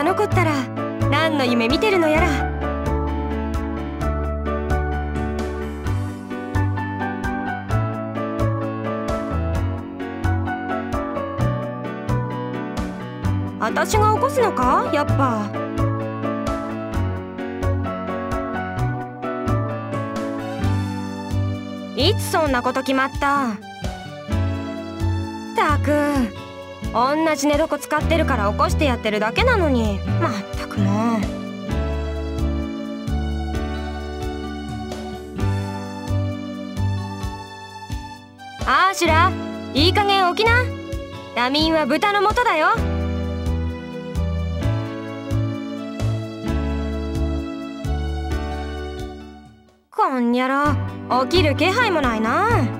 あの子ったら何の夢見てるのやら。私が起こすのか？やっぱ。いつそんなこと決まった？たく。同じ寝床使ってるから起こしてやってるだけなのに。まったくもうあーシュラいい加減起きな。ラミンは豚の元だよ。こんにゃろ。起きる気配もないな。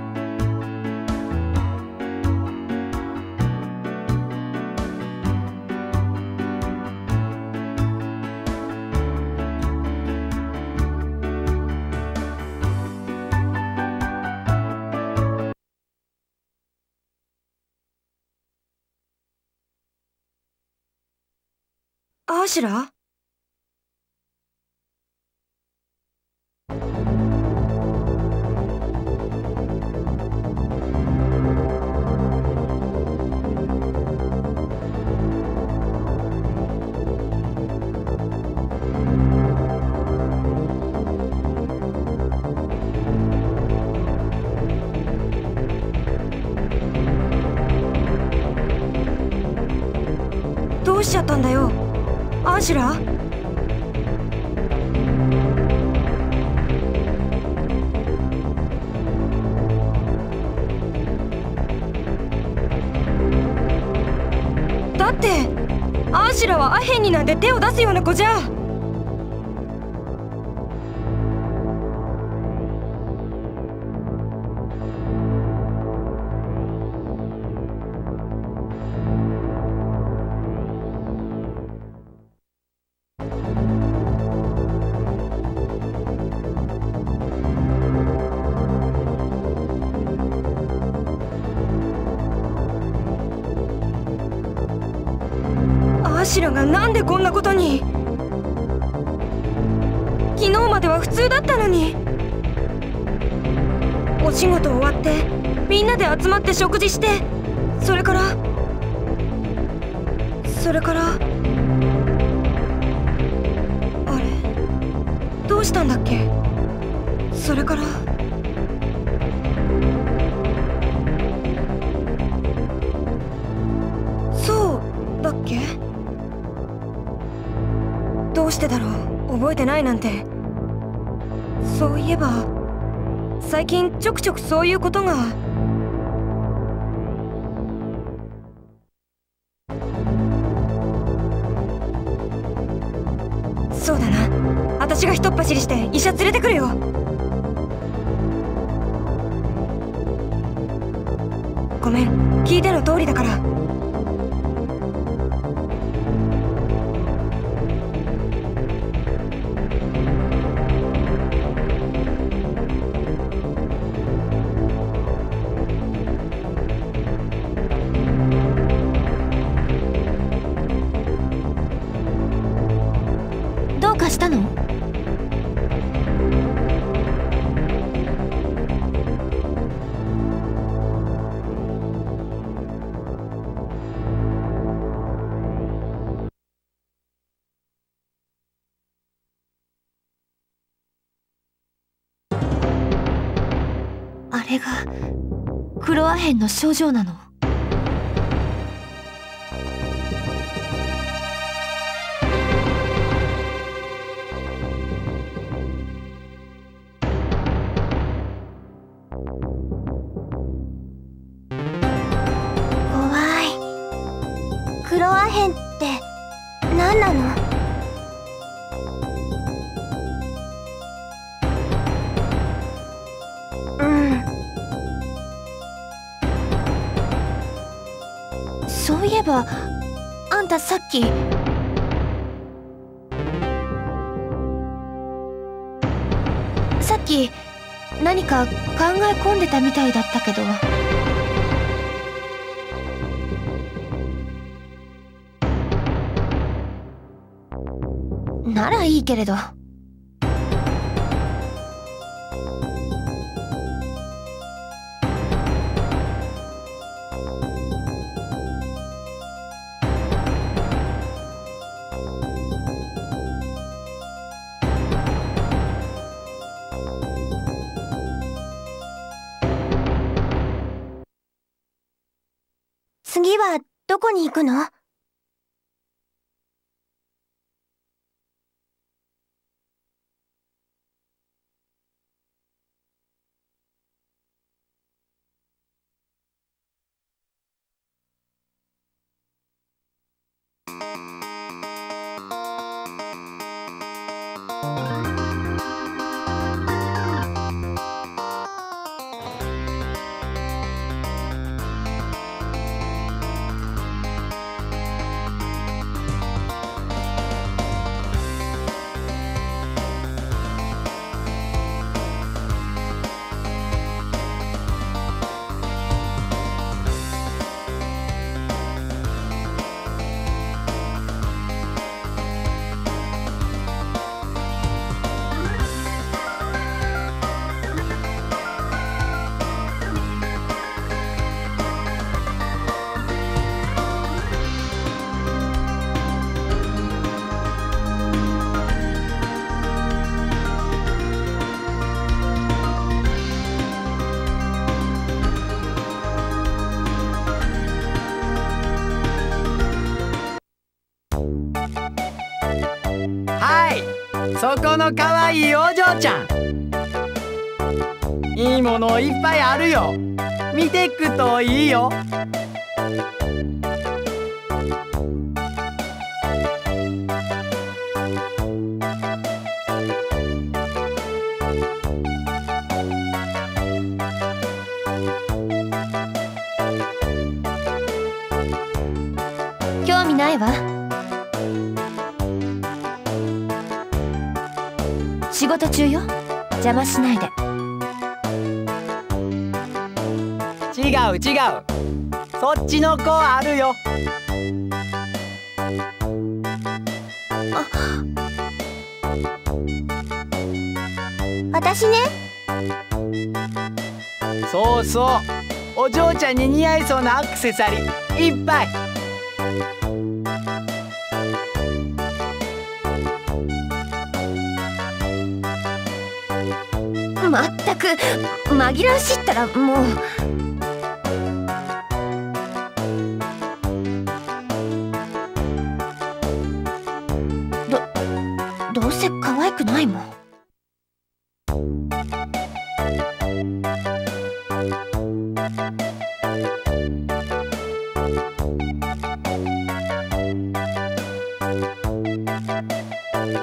アーシュラどうしちゃったんだよ？アーシュラだってアーシュラはアヘンになんて手を出すような子じゃ。食事してそれからそれからあれどうしたんだっけ？それからそうだっけ？どうしてだろう？覚えてないなんて。そういえば最近ちょくちょくそういうことが。私がひとっ走りして医者連れてくるよ。ごめん聞いての通りだから。あれがクロアヘンの症状なの。さっきさっき何か考え込んでたみたいだったけどならいいけれど。はどこに行くの？のかわいいお嬢ちゃん。いいものいっぱいあるよ。見てくといいよ。興味ないわ。事中よ。邪魔しないで。違う違う。そっちの子あるよ。私ね。そうそう。お嬢ちゃんに似合いそうなアクセサリー。いっぱいたく。紛らわしいったらもう。どどうせ可愛くないもん。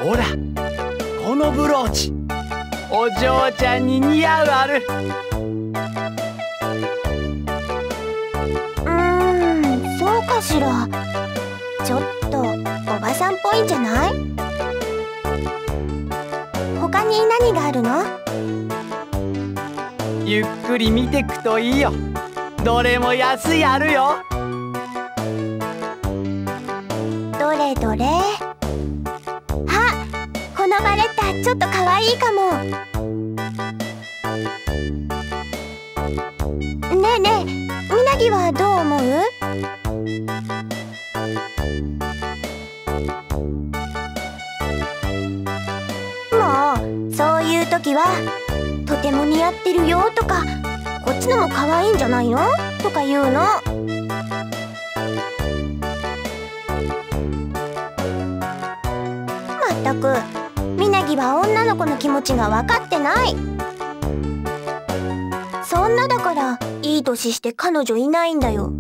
ほら。お嬢ちゃんに似合うある。うーんそうかしら。ちょっとおばさんっぽいんじゃない？他に何があるの？ゆっくり見てくといいよ。どれも安いあるよ。どれどれ？あこのバレッタちょっと可愛いかもぎはどう思う？もうそういう時は「とても似合ってるよ」とか「こっちのも可愛いんじゃないの?」とか言うの。まったくみなぎは女の子の気持ちが分かってないそんなだからいい年して彼女いないんだよ。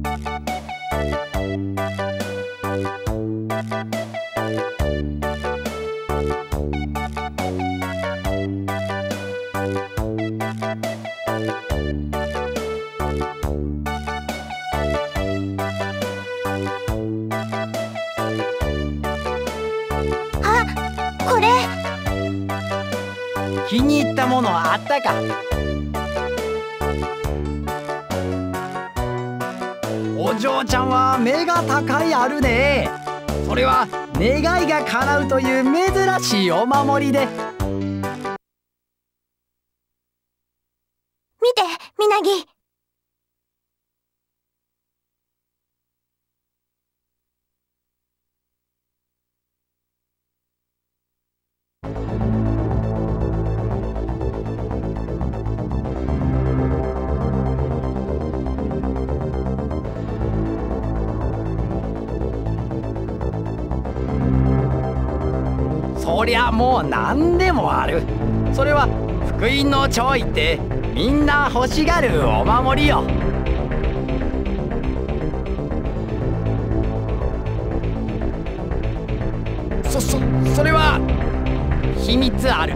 気に入ったものあったか？嬢ちゃんは目が高いあるね。それは願いが叶うという珍しいお守りでりゃもう何でもある。それは福音のちょいってみんな欲しがるお守りよ。そそそれは秘密ある。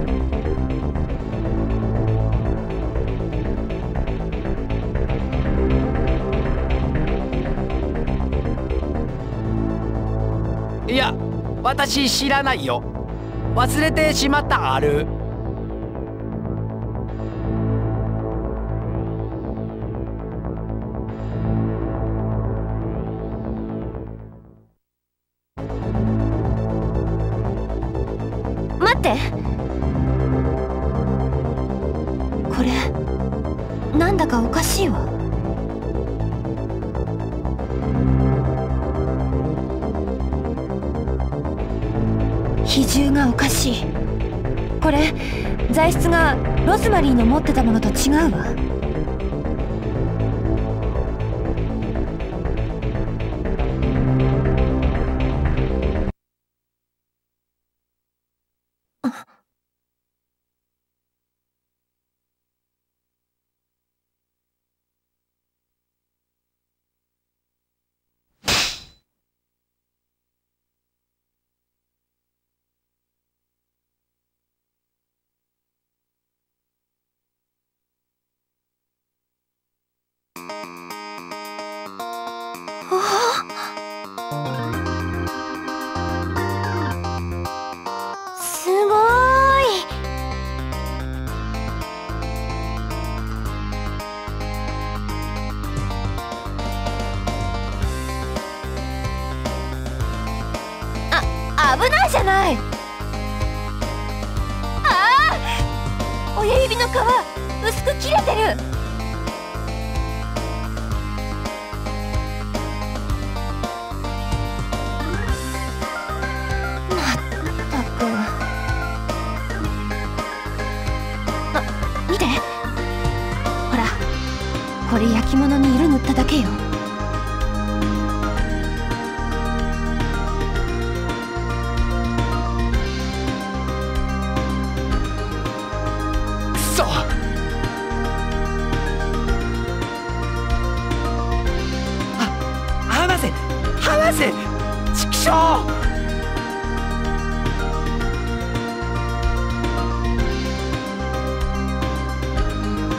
いや私知らないよ。忘れてしまったある。ロズマリーの持ってたものと違うわ。じゃない。ああ親指の皮薄く切れてる。畜生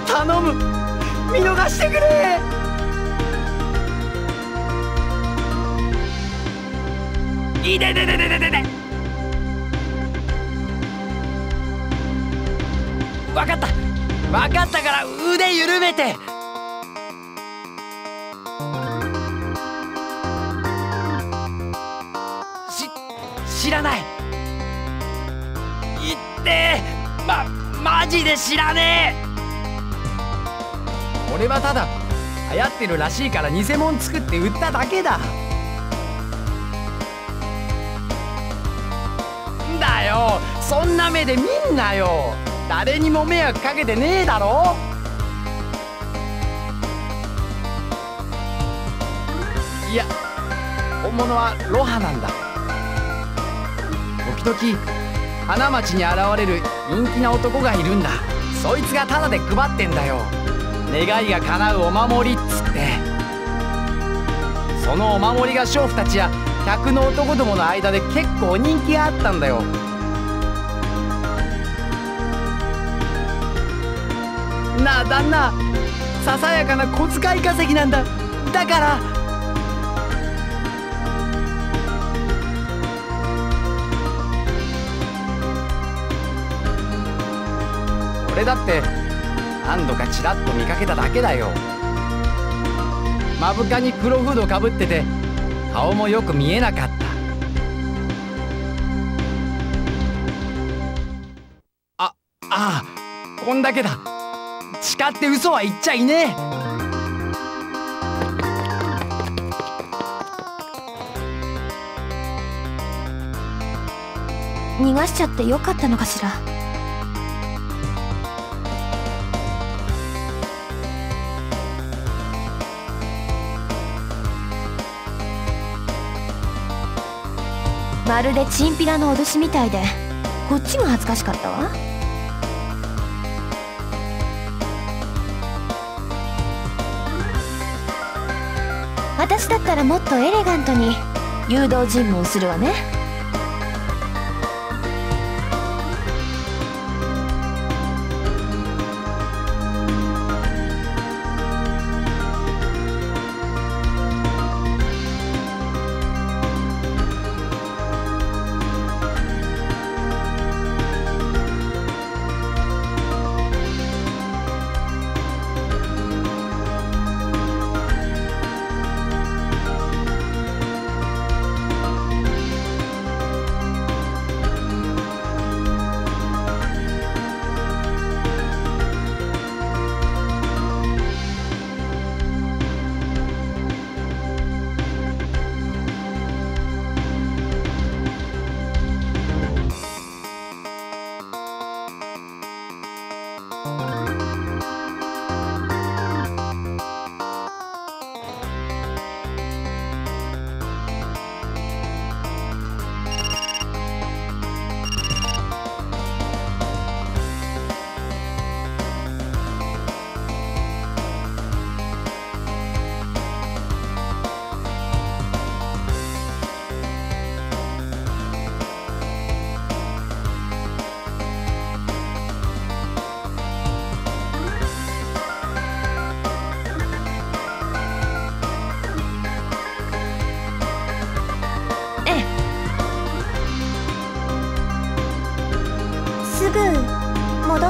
頼む。見逃してくれ。いでででででででわかった。わかったから腕緩めて。らない。言ってまマジで知らねえ。俺はただ流行ってるらしいから偽物作って売っただけだ。だよ。そんな目で見んなよ。誰にも迷惑かけてねえだろ。いや本物はロハなんだ。時々花町に現れる人気な男がいるんだ。そいつがタダで配ってんだよ。願いが叶うお守りっつって。そのお守りが娼婦たちや客の男どもの間で結構人気があったんだよ。なあ旦那。ささやかな小遣い稼ぎなんだ。だからだって何度かちらっと見かけただけだよ。目深に黒フードかぶってて顔もよく見えなかった。あああこんだけだ。誓って嘘は言っちゃいねえ。逃がしちゃってよかったのかしら。まるでチンピラの脅しみたいでこっちも恥ずかしかったわ。私だったらもっとエレガントに誘導尋問するわね。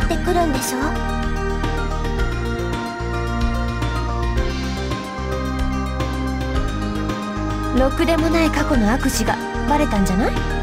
ってくるんでしょ？ろくでもない過去の悪事がバレたんじゃない？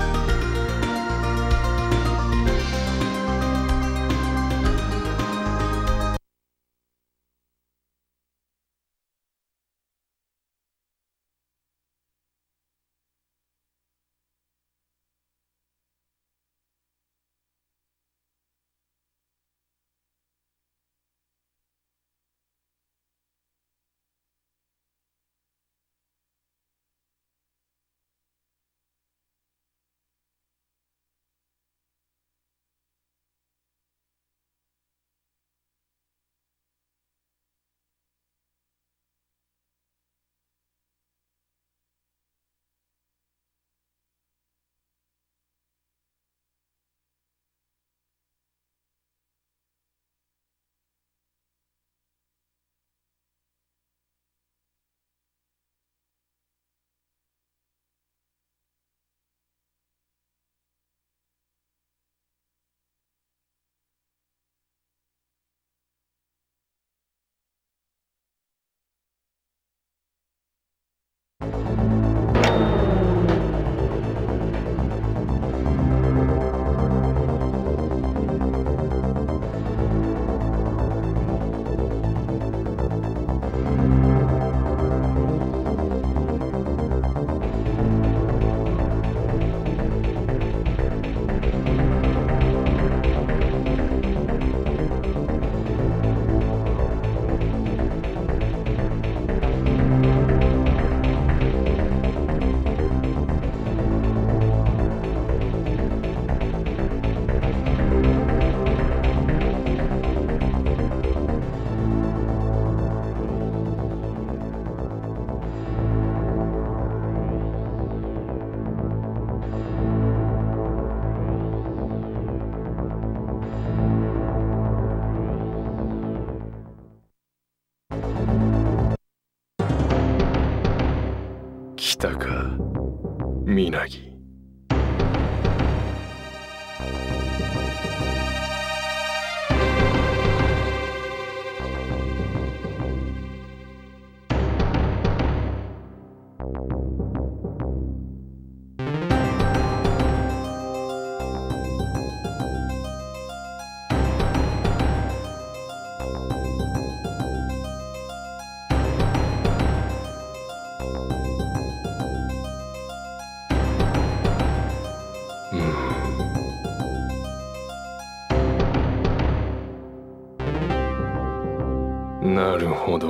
ほど。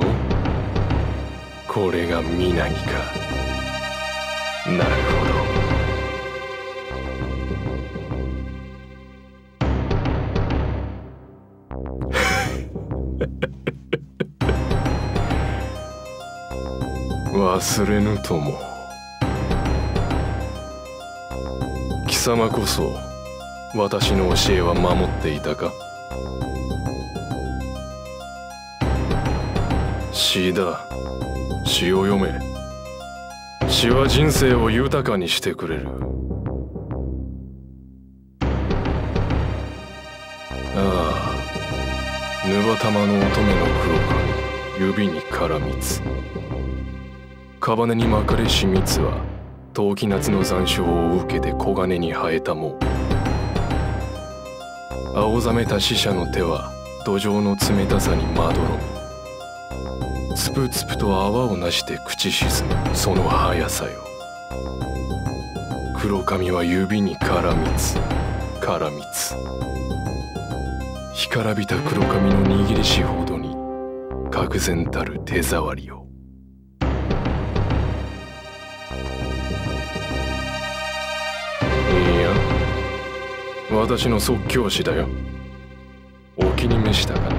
これがみなぎか。なるほど。忘れぬとも。貴様こそ私の教えは守っていたか？詩だ。詩を読め。詩は人生を豊かにしてくれる。ああ。ぬば玉の乙女の黒髪。指に絡みつカバネに巻かれし蜜は冬季夏の残暑を受けて黄金に生えたも青ざめた死者の手は土壌の冷たさにまどろ。むつぷつぷと泡をなして口沈むその速さよ。黒髪は指に絡みつ。絡みつ。干からびた黒髪の握りしほどに愕然たる手触りよいや。私の即興師だよ。お気に召したか？